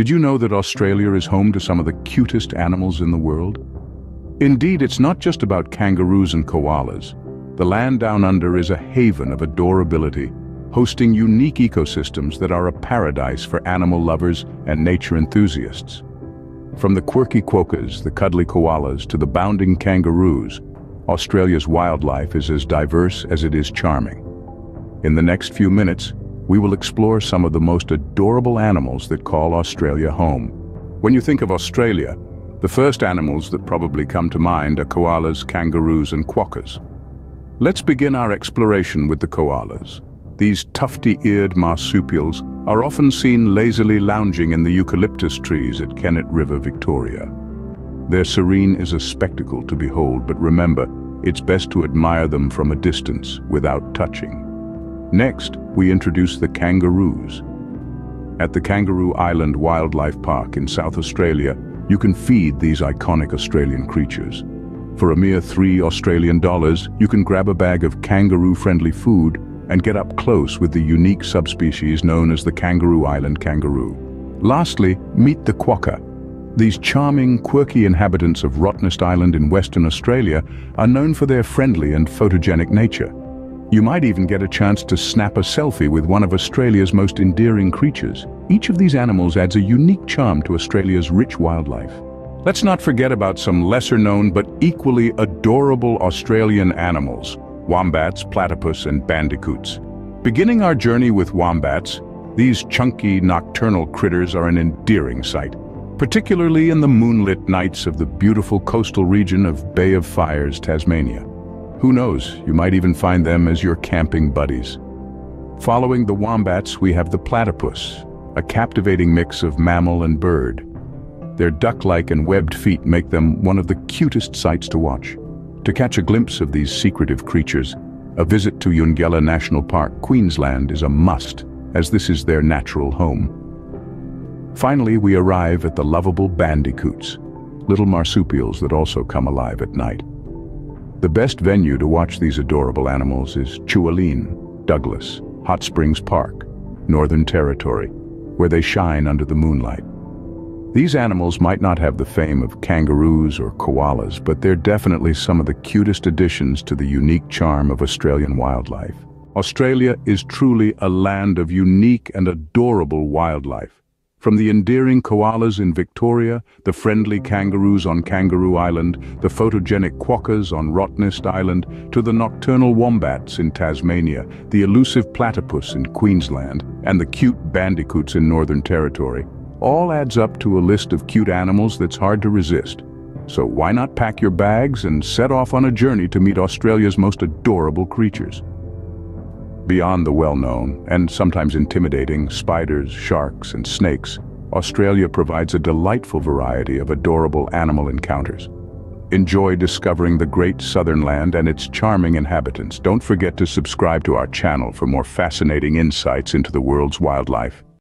Did you know that Australia is home to some of the cutest animals in the world? Indeed, it's not just about kangaroos and koalas. The land down under is a haven of adorability, hosting unique ecosystems that are a paradise for animal lovers and nature enthusiasts. From the quirky quokkas, the cuddly koalas, to the bounding kangaroos, Australia's wildlife is as diverse as it is charming. In the next few minutes, we will explore some of the most adorable animals that call Australia home. When you think of Australia, the first animals that probably come to mind are koalas, kangaroos and quokkas. Let's begin our exploration with the koalas. These tufty-eared marsupials are often seen lazily lounging in the eucalyptus trees at Kennet River, Victoria. Their serene is a spectacle to behold, but remember, it's best to admire them from a distance without touching. Next, we introduce the kangaroos. At the Kangaroo Island Wildlife Park in South Australia, you can feed these iconic Australian creatures. For a mere three Australian dollars, you can grab a bag of kangaroo-friendly food and get up close with the unique subspecies known as the Kangaroo Island kangaroo. Lastly, meet the quokka. These charming, quirky inhabitants of Rottnest Island in Western Australia are known for their friendly and photogenic nature. You might even get a chance to snap a selfie with one of Australia's most endearing creatures. Each of these animals adds a unique charm to Australia's rich wildlife. Let's not forget about some lesser-known but equally adorable Australian animals, wombats, platypus and bandicoots. Beginning our journey with wombats, these chunky nocturnal critters are an endearing sight, particularly in the moonlit nights of the beautiful coastal region of Bay of Fires, Tasmania. Who knows, you might even find them as your camping buddies. Following the wombats, we have the platypus, a captivating mix of mammal and bird. Their duck-like and webbed feet make them one of the cutest sights to watch. To catch a glimpse of these secretive creatures, a visit to Eungella National Park, Queensland is a must, as this is their natural home. Finally, we arrive at the lovable bandicoots, little marsupials that also come alive at night. The best venue to watch these adorable animals is Tjuwaliyn, Douglas, Hot Springs Park, Northern Territory, where they shine under the moonlight. These animals might not have the fame of kangaroos or koalas, but they're definitely some of the cutest additions to the unique charm of Australian wildlife. Australia is truly a land of unique and adorable wildlife. From the endearing koalas in Victoria, the friendly kangaroos on Kangaroo Island, the photogenic quokkas on Rottnest Island, to the nocturnal wombats in Tasmania, the elusive platypus in Queensland, and the cute bandicoots in Northern Territory, all adds up to a list of cute animals that's hard to resist. So why not pack your bags and set off on a journey to meet Australia's most adorable creatures? Beyond the well-known, and sometimes intimidating, spiders, sharks, and snakes, Australia provides a delightful variety of adorable animal encounters. Enjoy discovering the great southern land and its charming inhabitants. Don't forget to subscribe to our channel for more fascinating insights into the world's wildlife.